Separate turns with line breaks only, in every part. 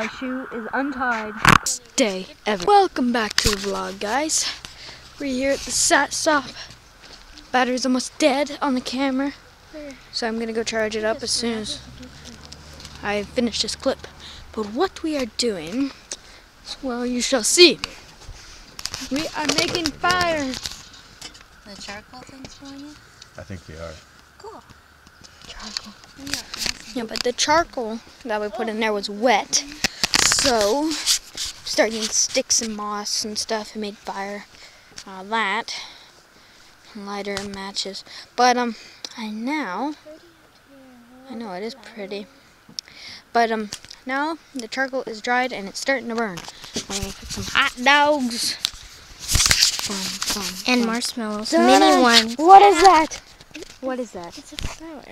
My shoe is untied.
Day ever. Welcome back to the vlog, guys. We're here at the Satsop. Battery's almost dead on the camera, so I'm gonna go charge it up as soon as I finish this clip. But what we are doing, well, you shall see. We are making fire.
The charcoal thing's for you?
I think they are.
Cool.
Charcoal.
Yeah.
Yeah, but the charcoal that we put in there was wet, so started using sticks and moss and stuff and made fire. All that, lighter and matches. But um, I now, I know it is pretty, but um, now the charcoal is dried and it's starting to burn. I'm gonna put some hot dogs.
And marshmallows.
Done.
Mini ones.
What is that? What is that?
It's a flower.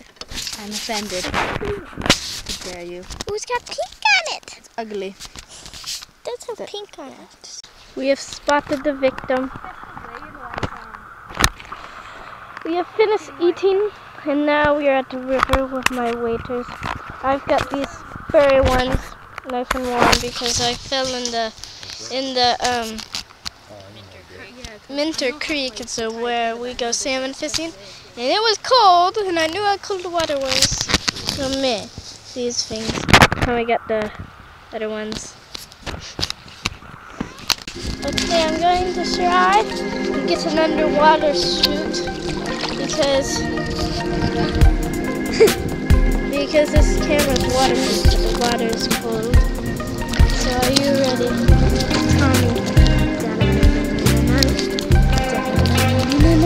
I'm offended. How dare you?
It's got pink on it.
Ugly.
That's a
That-
pink on it.
We have spotted the victim. We have finished eating and now we are at the river with my waiters. I've got these furry ones nice and warm because I fell in the in the um Minter Creek. It's a, where we go salmon fishing, and it was cold, and I knew how cold the water was. So me, these things. And we got the ones. Okay, I'm going to try to get an underwater shoot because because this camera's but the water is cold. So are you ready, Tommy? We're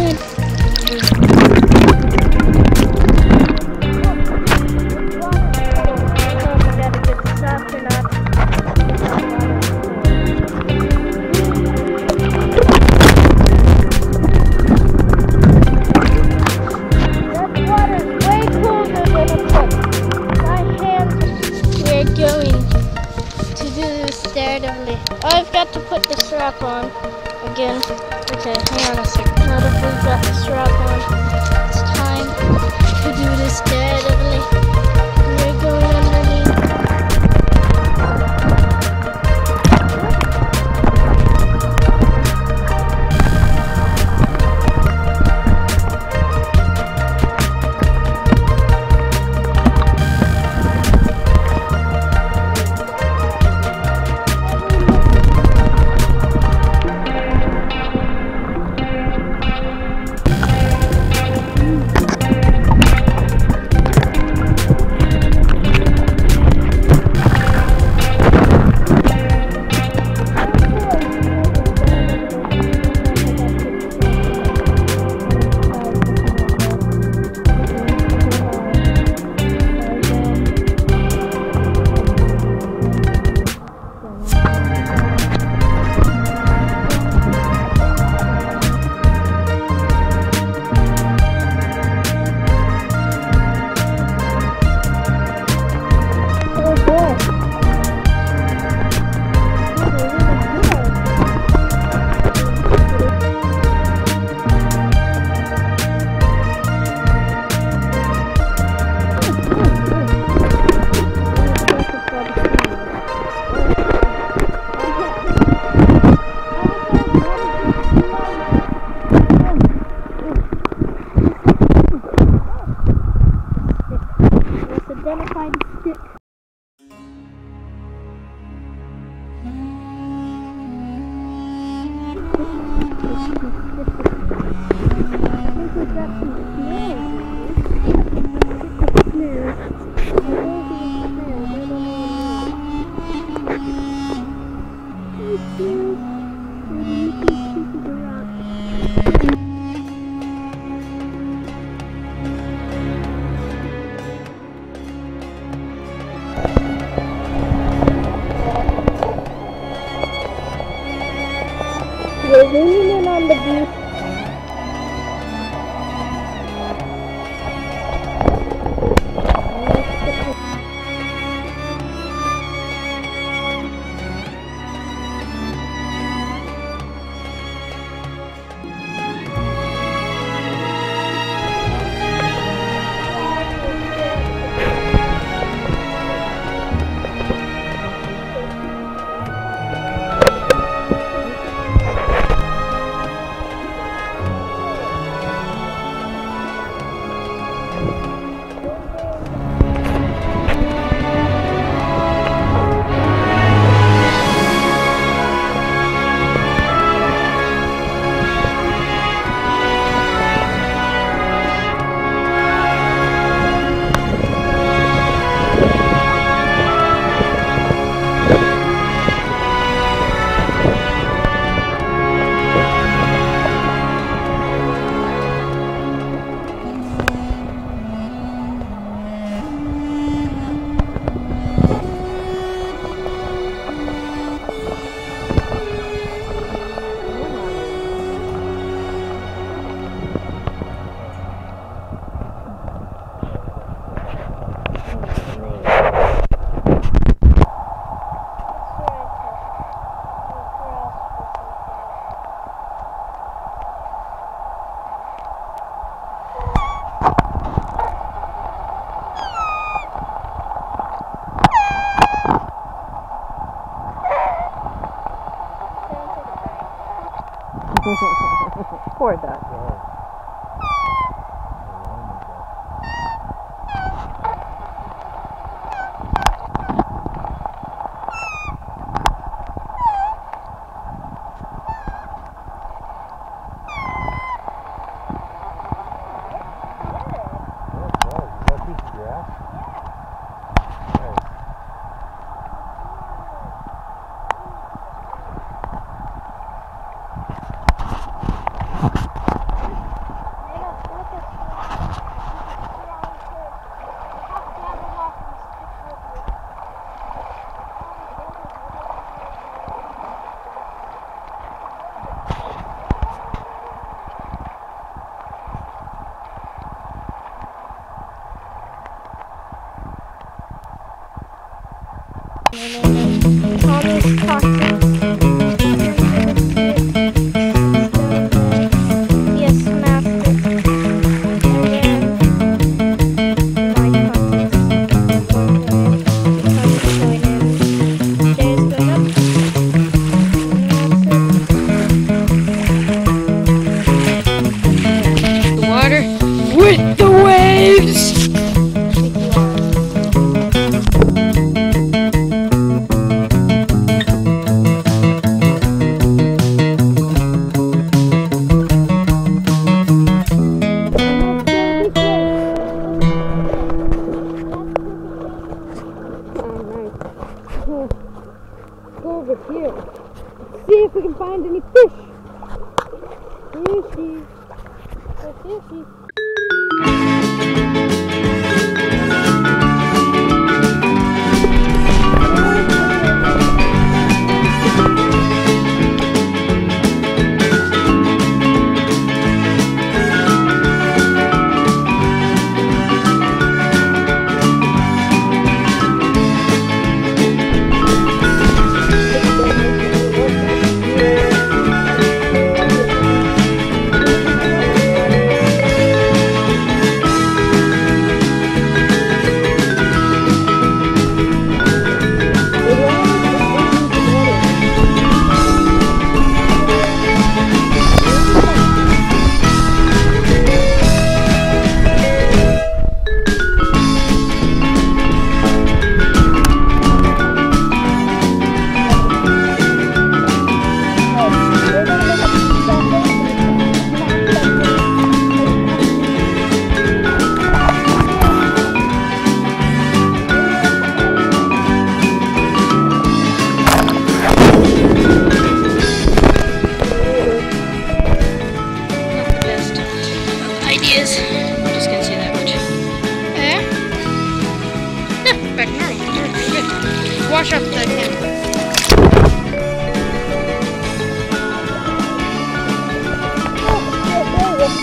record that.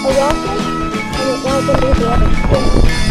a rocket, and it now goes to the other.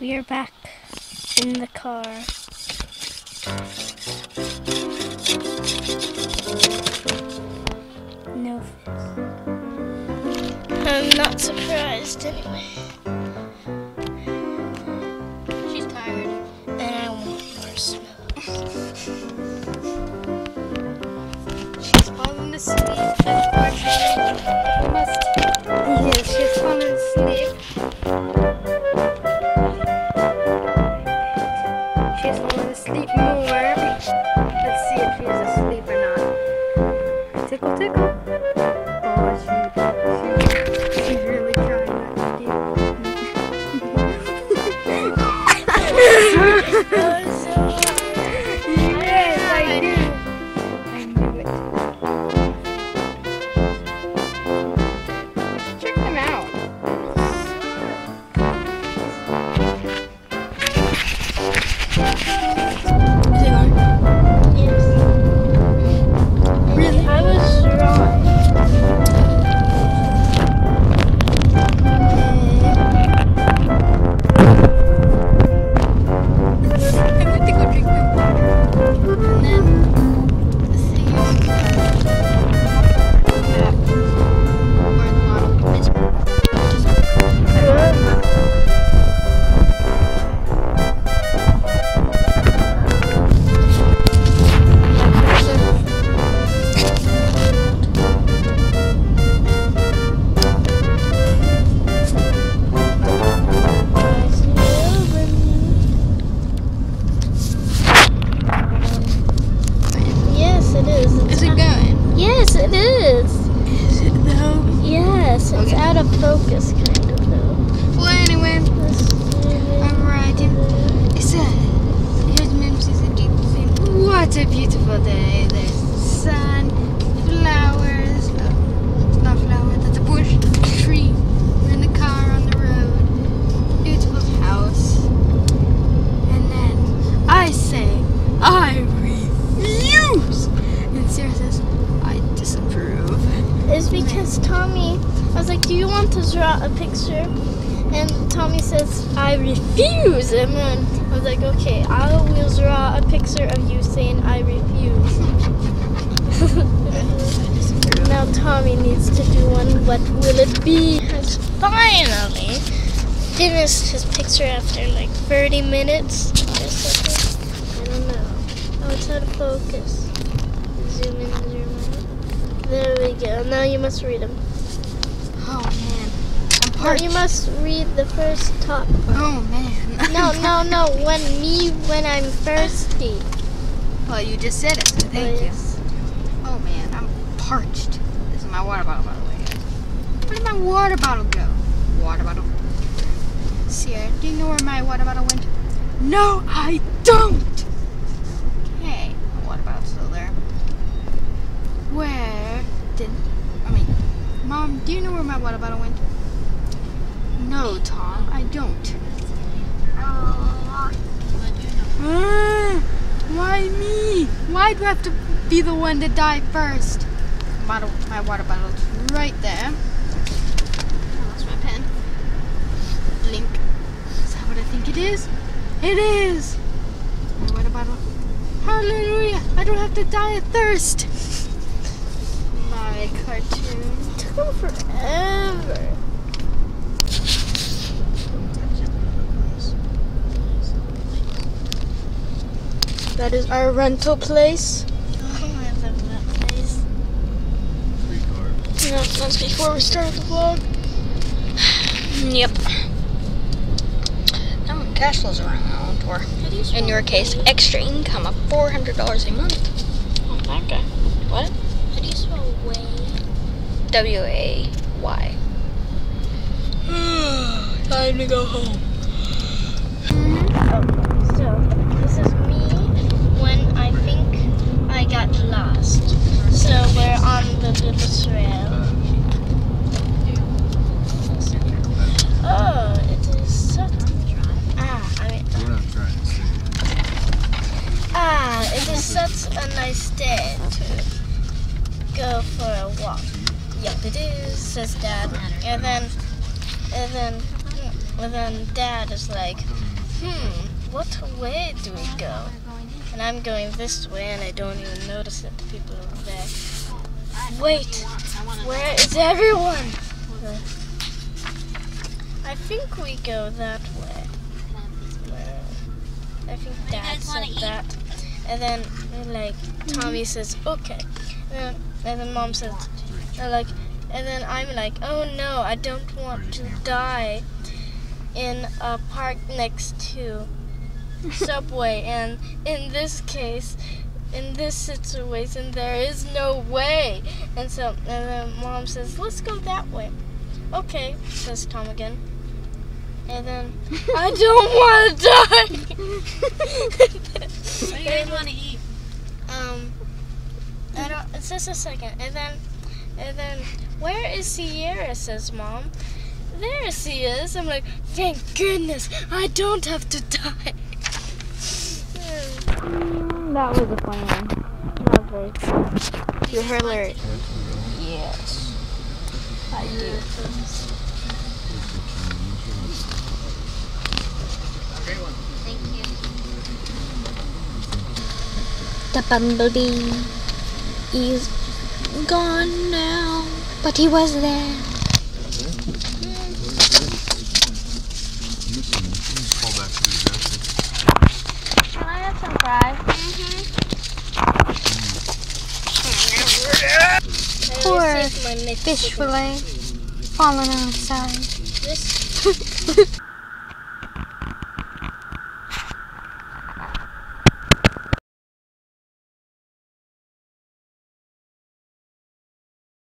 We are back in the car. No. I'm not surprised anyway.
Not. Do
you want to draw a picture? And Tommy says, I refuse. And then I was like, okay, I will draw a picture of you saying I refuse. now Tommy needs to do one. What will it be? Has finally finished his picture after like 30 minutes or something. I don't know. Oh, it's out of focus. Zoom in, zoom out. There we go. Now you must read them.
Oh.
No, you must read the first top.
Oh man.
No, no, no. When me, when I'm thirsty.
Well, you just said it, so oh, thank
Oh,
you. Oh man, I'm parched. This is my water bottle, by the way. Where did my water bottle go? Water bottle. Sierra, do you know where my water bottle went? No, I don't. Okay, my water bottle's still there. Where did? I mean, Mom, do you know where my water bottle went? No, Tom, I don't. Ah, why me? Why do I have to be the one to die first? Bottle, my water bottle's right there. I lost my pen. Link. Is that what I think it is? It is! My water bottle. Hallelujah! I don't have to die of thirst! My cartoon.
Took forever.
That is our rental place.
Oh.
No, that's before we started the vlog. yep. Now when cash flows around, or in your case, extra income of $400 a month.
Oh, okay.
What?
How do you spell way?
W A Y. Time to go home. Oh.
So, this is me when I think I got lost. So, we're on the little. Oh, it is. Ah, I mean,
We're not to
ah, it is such a nice day to go for a walk. Yep, it is, says Dad. And then, and then, and then Dad is like, hmm, what way do we go? And I'm going this way, and I don't even notice that The people over there. Wait, where is everyone? I think we go that way. I think Dad said that. And then, like, Tommy says, okay. And then, and then Mom says, and like, and then I'm like, oh no, I don't want to die in a park next to Subway. and in this case, in this situation, there is no way. And so, and then Mom says, let's go that way. Okay, says Tom again. And then, I don't want to die.
What do you guys want to eat?
Um, I don't. It's just a second, and then, and then, where is Sierra? Says mom. There she is. I'm like, thank goodness, I don't have to die.
That was a funny one.
Not very funny.
You're hilarious. Yes. I do. The bumblebee is gone now, but he was there.
Call back to the address.
Can I have some fries? Mm-hmm.
Poor Fish fillet falling outside.
This